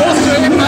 Eh, Austria eben